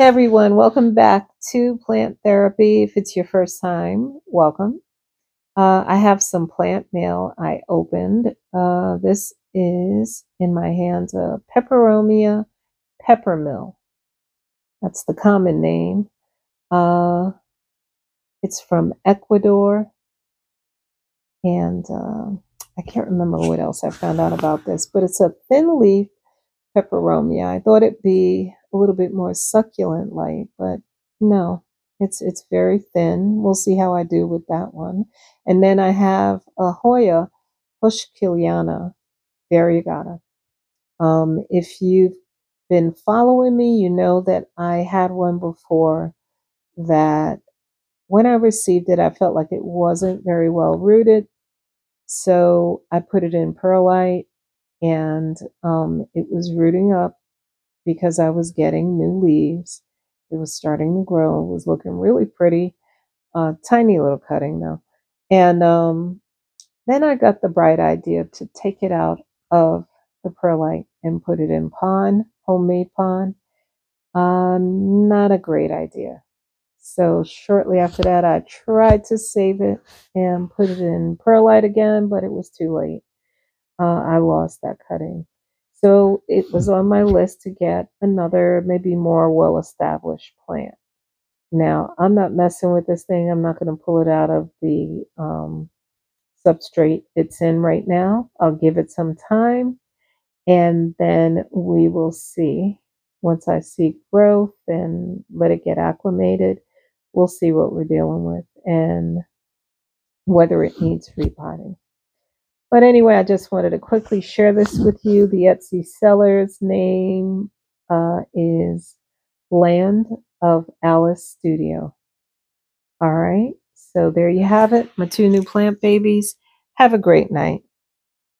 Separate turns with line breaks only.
Hey everyone, welcome back to Plant Therapy. If it's your first time, welcome. Uh, I have some plant mail I opened. Uh, this is in my hands a Peperomia peppermill. That's the common name. Uh, it's from Ecuador. And uh, I can't remember what else I found out about this, but it's a thin leaf peperomia. I thought it'd be a little bit more succulent like, but no, it's it's very thin. We'll see how I do with that one. And then I have a Hoya Heuschkeliana variegata. Um, if you've been following me, you know that I had one before that when I received it, I felt like it wasn't very well rooted. So I put it in perlite and um, it was rooting up because I was getting new leaves. It was starting to grow. It was looking really pretty. Uh, tiny little cutting though. And um, then I got the bright idea to take it out of the perlite and put it in pon, homemade pon. Uh, not a great idea. So shortly after that, I tried to save it and put it in perlite again, but it was too late. Uh, I lost that cutting. So it was on my list to get another, maybe more well established plant. Now, I'm not messing with this thing. I'm not going to pull it out of the um, substrate it's in right now. I'll give it some time and then we will see. Once I see growth and let it get acclimated, we'll see what we're dealing with and whether it needs repotting. But anyway, I just wanted to quickly share this with you. The Etsy seller's name uh, is Land of Alice Studio. All right, so there you have it, my two new plant babies. Have a great night.